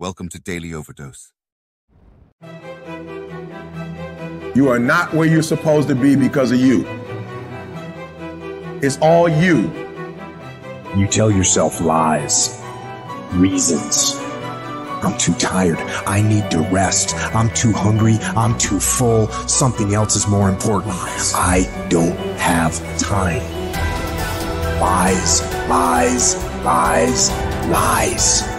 Welcome to Daily Overdose. You are not where you're supposed to be because of you. It's all you. You tell yourself lies, reasons. I'm too tired. I need to rest. I'm too hungry. I'm too full. Something else is more important. I don't have time. Lies, lies, lies, lies.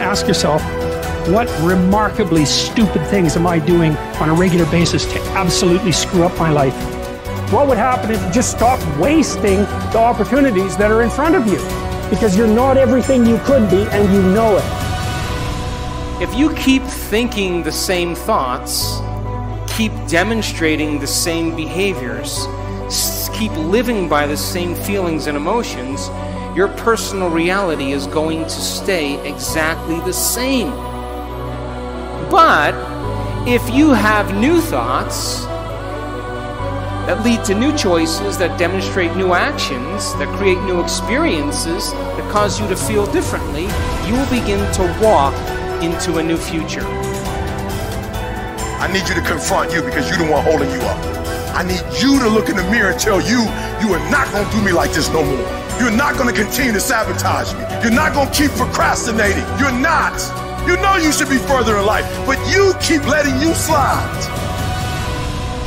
Ask yourself, what remarkably stupid things am I doing on a regular basis to absolutely screw up my life? What would happen if you just stopped wasting the opportunities that are in front of you? Because you're not everything you could be and you know it. If you keep thinking the same thoughts, keep demonstrating the same behaviors, keep living by the same feelings and emotions, your personal reality is going to stay exactly the same. But if you have new thoughts that lead to new choices, that demonstrate new actions, that create new experiences, that cause you to feel differently, you will begin to walk into a new future. I need you to confront you because you're the one holding you up. I need you to look in the mirror and tell you, you are not going to do me like this no more. You're not going to continue to sabotage me. You're not going to keep procrastinating. You're not. You know you should be further in life, but you keep letting you slide.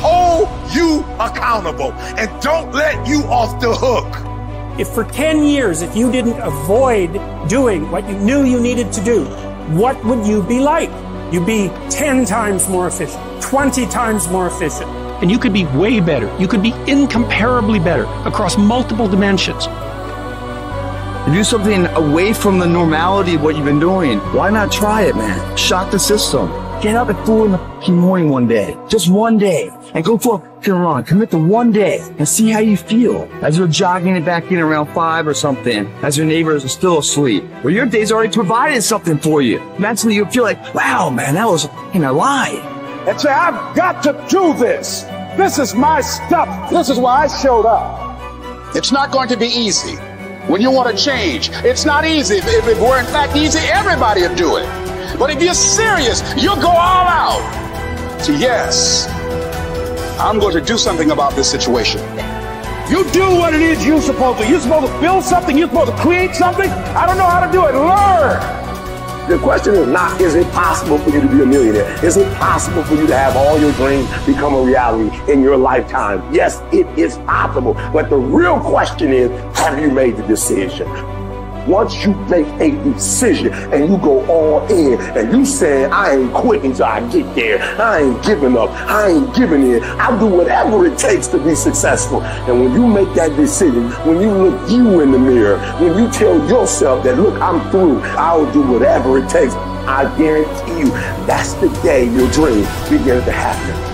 Hold you accountable and don't let you off the hook. If for 10 years, if you didn't avoid doing what you knew you needed to do, what would you be like? You'd be 10 times more efficient, 20 times more efficient. And you could be way better. You could be incomparably better across multiple dimensions. To do something away from the normality of what you've been doing, why not try it, man? Shock the system. Get up at four in the morning one day, just one day, and go for a run. Commit to one day and see how you feel as you're jogging it back in around five or something, as your neighbors are still asleep. Well, your day's already provided something for you. Mentally, you feel like, wow, man, that was in a lie. And say, I've got to do this. This is my stuff. This is why I showed up. It's not going to be easy when you want to change. It's not easy. If, it were in fact easy, everybody would do it. But if you're serious, you'll go all out. So yes, I'm going to do something about this situation. You do what it is you're supposed to. You're supposed to build something. You're supposed to create something. I don't know how to do it. Learn. The question is not, is it possible for you to be a millionaire? Is it possible for you to have all your dreams become a reality in your lifetime? Yes, it is possible. But the real question is, have you made the decision? Once you make a decision and you go all in and you say, I ain't quitting till I get there. I ain't giving up. I ain't giving in. I'll do whatever it takes to be successful. And when you make that decision, when you look you in the mirror, when you tell yourself that, look, I'm through, I'll do whatever it takes. I guarantee you, that's the day your dream begins to happen.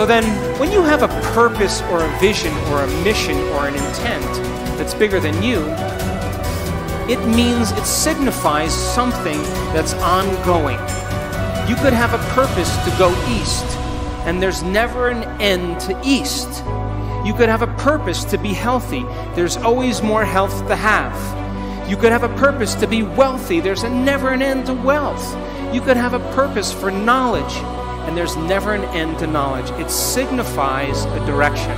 So then, when you have a purpose or a vision or a mission or an intent that's bigger than you, it means it signifies something that's ongoing. You could have a purpose to go east, and there's never an end to east. You could have a purpose to be healthy, there's always more health to have. You could have a purpose to be wealthy, there's never an end to wealth. You could have a purpose for knowledge, and there's never an end to knowledge. It signifies a direction.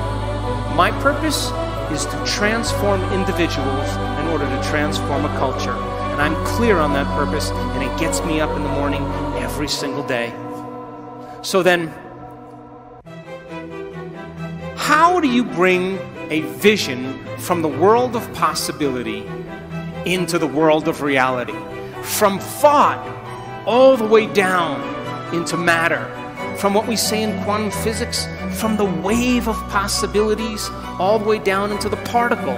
My purpose is to transform individuals in order to transform a culture. And I'm clear on that purpose, and it gets me up in the morning every single day. So then, how do you bring a vision from the world of possibility into the world of reality? From thought all the way down into matter from what we say in quantum physics, from the wave of possibilities all the way down into the particle,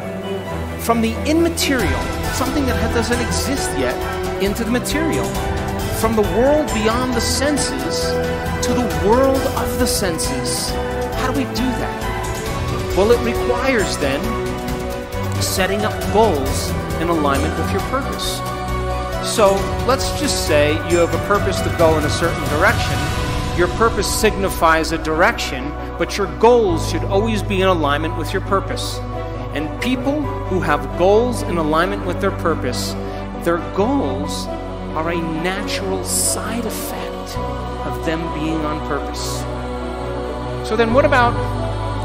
from the immaterial, something that doesn't exist yet, into the material, from the world beyond the senses to the world of the senses. How do we do that? Well, it requires then setting up goals in alignment with your purpose. So let's just say you have a purpose to go in a certain direction your purpose signifies a direction, but your goals should always be in alignment with your purpose. And people who have goals in alignment with their purpose, their goals are a natural side effect of them being on purpose. So then, what about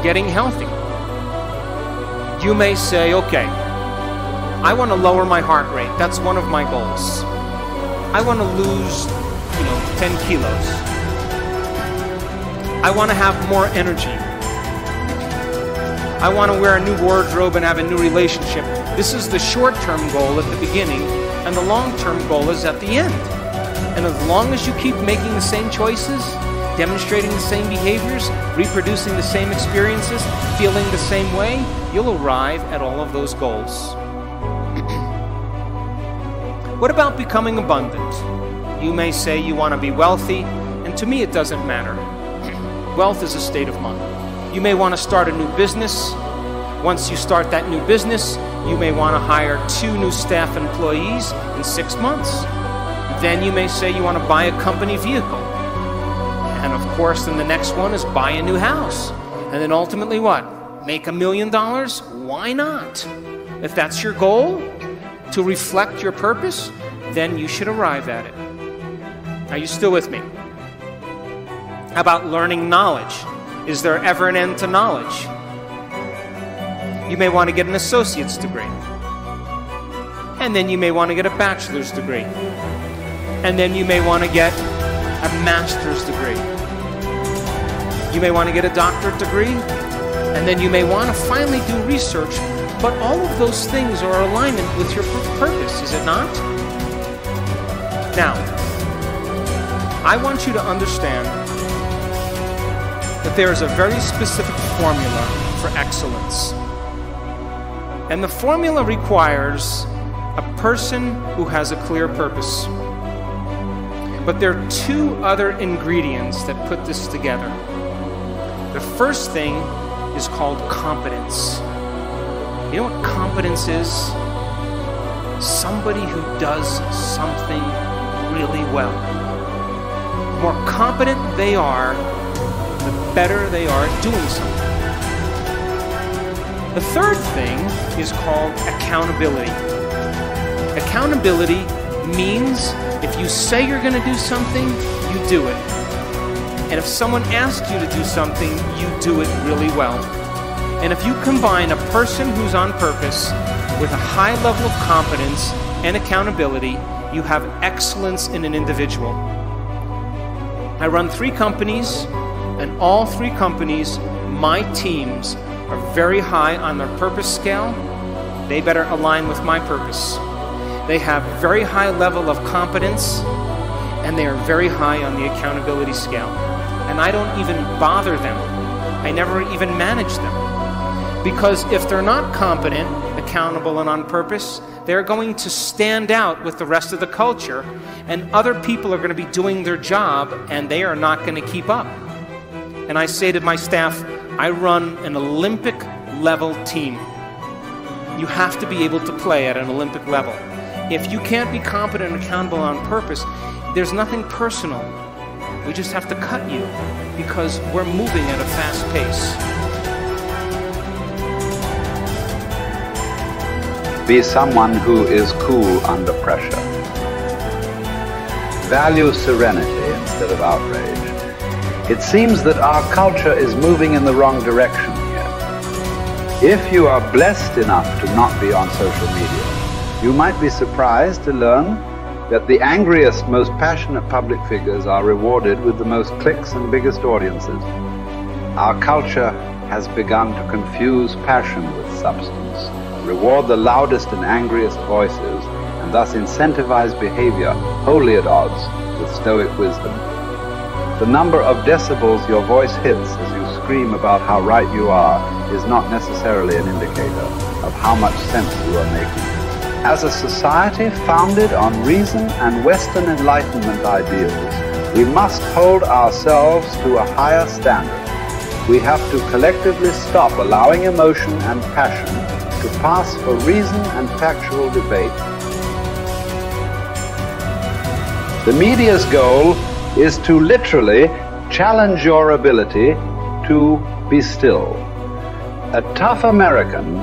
getting healthy? You may say, okay, I want to lower my heart rate. That's one of my goals. I want to lose, you know, 10 kilos. I want to have more energy. I want to wear a new wardrobe and have a new relationship. This is the short term goal at the beginning, and the long term goal is at the end. And as long as you keep making the same choices, demonstrating the same behaviors, reproducing the same experiences, feeling the same way, you'll arrive at all of those goals. what about becoming abundant? You may say you want to be wealthy, and to me it doesn't matter. Wealth is a state of mind. You may want to start a new business. Once you start that new business, you may want to hire two new staff employees in six months. Then you may say you want to buy a company vehicle. And of course, then the next one is buy a new house. And then ultimately, what? Make a million dollars? Why not? If that's your goal, to reflect your purpose, then you should arrive at it. Are you still with me? About learning knowledge? Is there ever an end to knowledge? You may want to get an associate's degree. And then you may want to get a bachelor's degree. And then you may want to get a master's degree. You may want to get a doctorate degree. And then you may want to finally do research. But all of those things are alignment with your purpose, is it not? Now, I want you to understand that there is a very specific formula for excellence. And the formula requires a person who has a clear purpose. But there are two other ingredients that put this together. The first thing is called competence. You know what competence is? Somebody who does something really well. The more competent they are, better they are at doing something. The third thing is called accountability. Accountability means if you say you're going to do something, you do it. And if someone asks you to do something, you do it really well. And if you combine a person who's on purpose with a high level of competence and accountability, you have excellence in an individual. I run three companies, and all three companies, my teams are very high on their purpose scale. They better align with my purpose. They have very high level of competence and they are very high on the accountability scale. And I don't even bother them. I never even manage them. Because if they're not competent, accountable, and on purpose, they're going to stand out with the rest of the culture, and other people are going to be doing their job, and they are not going to keep up. And I say to my staff, I run an Olympic level team. You have to be able to play at an Olympic level. If you can't be competent and accountable on purpose, there's nothing personal. We just have to cut you because we're moving at a fast pace. Be someone who is cool under pressure. Value serenity instead of outrage. It seems that our culture is moving in the wrong direction here. If you are blessed enough to not be on social media, you might be surprised to learn that the angriest, most passionate public figures are rewarded with the most clicks and biggest audiences. Our culture has begun to confuse passion with substance, reward the loudest and angriest voices, and thus incentivize behavior wholly at odds with Stoic wisdom. The number of decibels your voice hits as you scream about how right you are is not necessarily an indicator of how much sense you are making. As a society founded on reason and Western Enlightenment ideals, we must hold ourselves to a higher standard. We have to collectively stop allowing emotion and passion to pass for reason and factual debate. The media's goal is to literally challenge your ability to be still. A tough American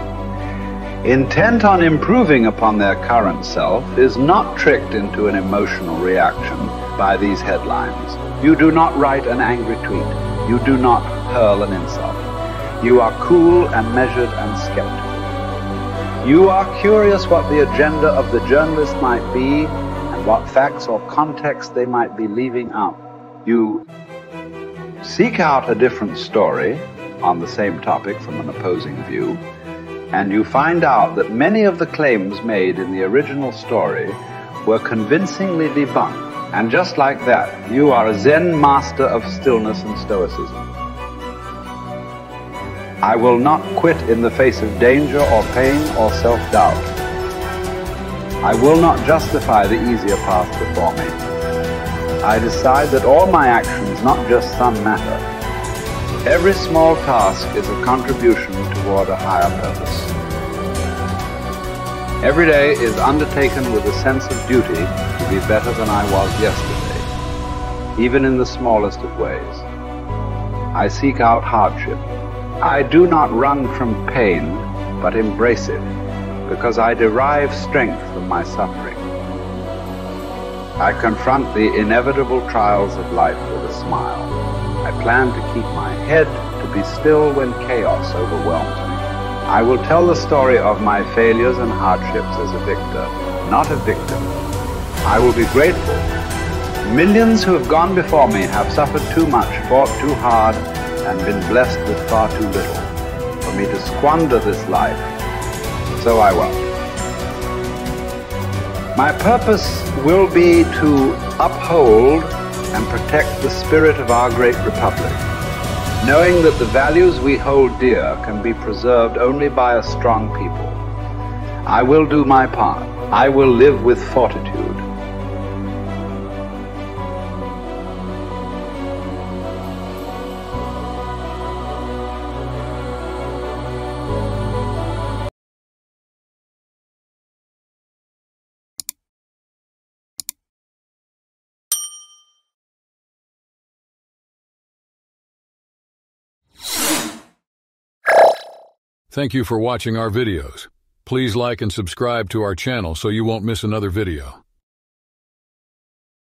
intent on improving upon their current self, is not tricked into an emotional reaction by these headlines. You do not write an angry tweet. You do not hurl an insult. You are cool and measured and skeptical. You are curious what the agenda of the journalist might be what facts or context they might be leaving out. You seek out a different story on the same topic from an opposing view, and you find out that many of the claims made in the original story were convincingly debunked. And just like that, you are a Zen master of stillness and stoicism. I will not quit in the face of danger or pain or self-doubt. I will not justify the easier path before me. I decide that all my actions, not just some matter. Every small task is a contribution toward a higher purpose. Every day is undertaken with a sense of duty to be better than I was yesterday, even in the smallest of ways. I seek out hardship. I do not run from pain, but embrace it, because I derive strength from my suffering. I confront the inevitable trials of life with a smile. I plan to keep my head to be still when chaos overwhelms me. I will tell the story of my failures and hardships as a victor, not a victim. I will be grateful. Millions who have gone before me have suffered too much, fought too hard, and been blessed with far too little for me to squander this life. So I won't. My purpose will be to uphold and protect the spirit of our great republic knowing that the values we hold dear can be preserved only by a strong people. I will do my part. I will live with fortitude. Thank you for watching our videos. Please like and subscribe to our channel so you won't miss another video.